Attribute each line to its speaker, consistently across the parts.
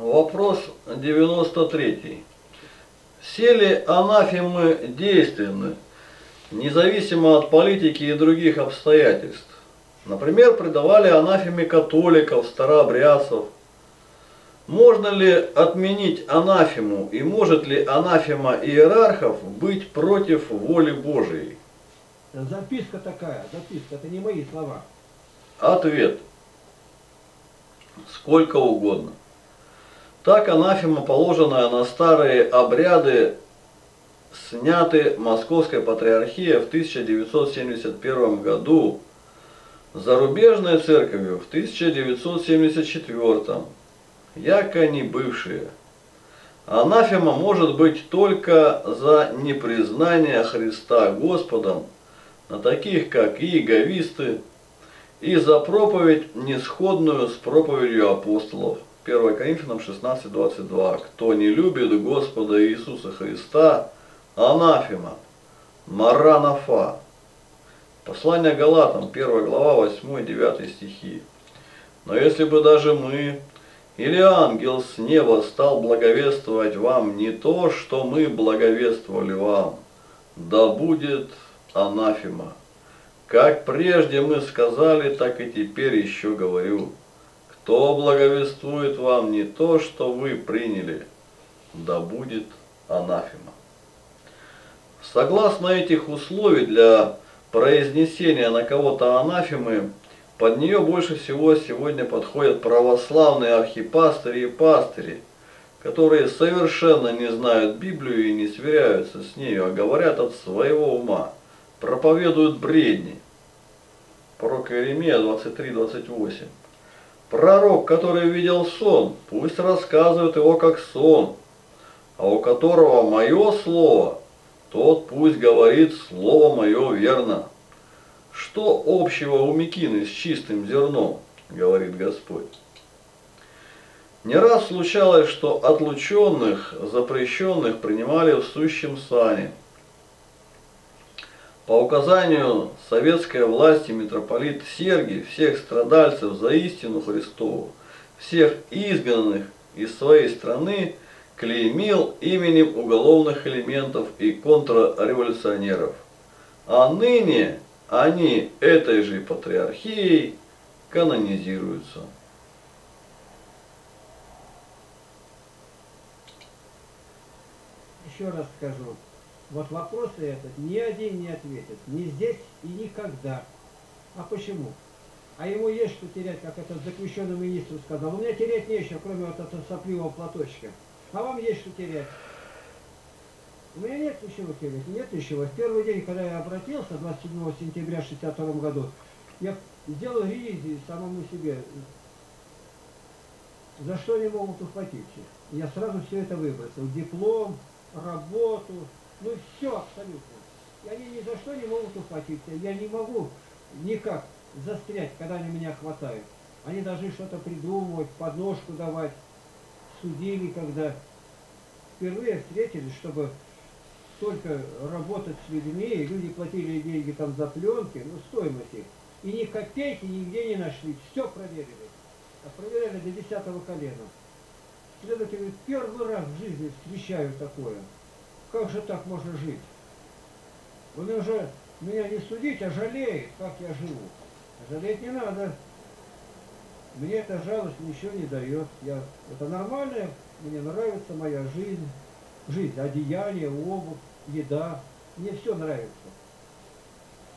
Speaker 1: Вопрос 93. Все ли анафемы действенны, независимо от политики и других обстоятельств? Например, предавали анафеме католиков, старообрядцев. Можно ли отменить анафему и может ли анафема иерархов быть против воли Божией?
Speaker 2: Записка такая, записка, это не мои слова.
Speaker 1: Ответ. Сколько угодно. Так анафема, положенная на старые обряды, сняты Московской патриархией в 1971 году, зарубежной церковью в 1974, яко не бывшие. Анафема может быть только за непризнание Христа Господом на таких, как иеговисты, и за проповедь, несходную с проповедью апостолов. 1 Коринфянам 16.22. Кто не любит Господа Иисуса Христа, анафема, маранафа. Послание Галатам, 1 глава, 8-9 стихи. Но если бы даже мы, или ангел с неба стал благовествовать вам не то, что мы благовествовали вам, да будет анафема. Как прежде мы сказали, так и теперь еще говорю. Кто благовествует вам не то, что вы приняли, да будет анафема. Согласно этих условий для произнесения на кого-то анафемы, под нее больше всего сегодня подходят православные архипастыри и пастыри, которые совершенно не знают Библию и не сверяются с нею, а говорят от своего ума проповедуют бредни. Пророк Иеремия 23-28. Пророк, который видел сон, пусть рассказывает его как сон, а у которого мое слово, тот пусть говорит слово мое верно. Что общего у Микины с чистым зерном, говорит Господь. Не раз случалось, что отлученных, запрещенных принимали в сущем сане – по указанию советской власти митрополит Сергий всех страдальцев за истину Христову, всех изгнанных из своей страны клеймил именем уголовных элементов и контрреволюционеров. А ныне они этой же патриархией канонизируются.
Speaker 2: Еще раз скажу, вот вопросы этот ни один не ответит. Ни здесь и никогда. А почему? А ему есть что терять, как этот заключенный министр сказал. У меня терять нечего, кроме вот этого сопливого платочка. А вам есть что терять. У меня нет ничего терять, нет ничего. В первый день, когда я обратился, 27 сентября 1962 году, я сделал ревизию самому себе. За что они могут ухватить? Я сразу все это выбросил. Диплом, работу, ну все абсолютно. И они ни за что не могут ухватиться. Я не могу никак застрять, когда они меня хватают. Они должны что-то придумывать, подножку давать. Судили, когда впервые встретились, чтобы только работать с людьми, и люди платили деньги там за пленки, ну стоимость их. И ни копейки нигде не нашли, все проверили. А проверяли до десятого колена. Следовательно, первый раз в жизни встречаю такое. Как же так можно жить? Он уже меня не судить, а жалеет, как я живу. Жалеть не надо. Мне эта жалость ничего не дает. Я, это нормальная, мне нравится моя жизнь. Жизнь, одеяние, обувь, еда. Мне все нравится.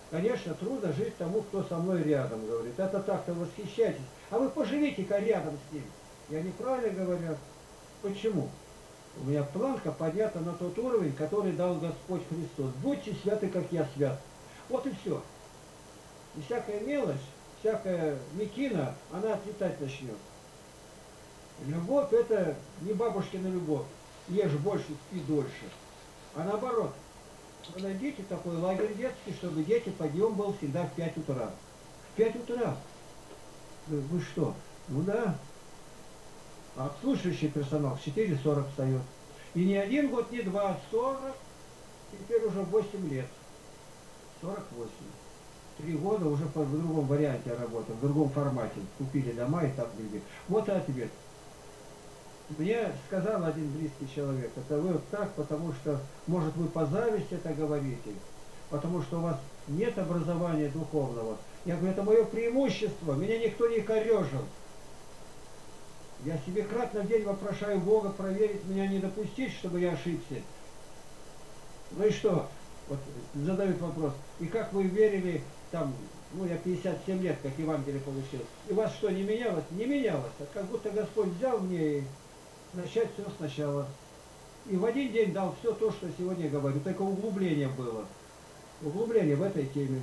Speaker 2: Конечно, трудно жить тому, кто со мной рядом, говорит. Это так-то восхищайтесь. А вы поживите-ка рядом с ним. Я неправильно говорю. Почему? У меня планка поднята на тот уровень, который дал Господь Христос. Будьте святы, как я свят. Вот и все. И всякая мелочь, всякая мекина, она отлетать начнет. Любовь это не бабушкина любовь. Ешь больше, спи дольше. А наоборот, найдите такой лагерь детский, чтобы дети подъем был всегда в 5 утра. В 5 утра. Вы что? Ну да, а обслуживающий персонал в 4.40 встает. И не один год, не два, а 40, теперь уже 8 лет. 48. Три года уже в другом варианте работал, в другом формате. Купили дома и так люди. Вот и ответ. Мне сказал один близкий человек, это вы вот так, потому что, может, вы по зависти это говорите, потому что у вас нет образования духовного. Я говорю, это мое преимущество, меня никто не корежил. Я себе кратно в день вопрошаю Бога проверить, меня не допустить, чтобы я ошибся. Ну и что? Вот задают вопрос. И как вы верили, там, ну я 57 лет, как Евангелие получил. И вас что, не менялось? Не менялось. А как будто Господь взял мне и начать все сначала. И в один день дал все то, что сегодня говорю. Только углубление было. Углубление в этой теме.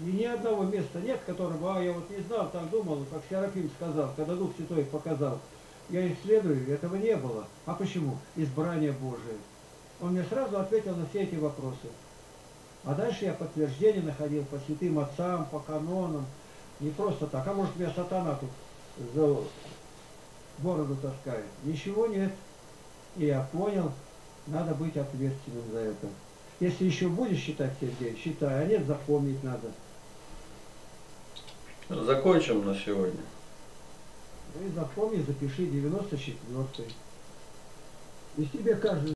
Speaker 2: И ни одного места нет, которого, а я вот не знал, так думал, как Серафим сказал, когда Дух Святой показал. Я исследую, этого не было. А почему? Избрание Божие. Он мне сразу ответил на все эти вопросы. А дальше я подтверждение находил по святым отцам, по канонам. Не просто так. А может меня сатана тут за бороду таскает. Ничего нет. И я понял, надо быть ответственным за это. Если еще будешь считать Сергей, считай, а нет, запомнить надо.
Speaker 1: Закончим на сегодня.
Speaker 2: Ну и запомни, запиши 94-й. И тебе каждый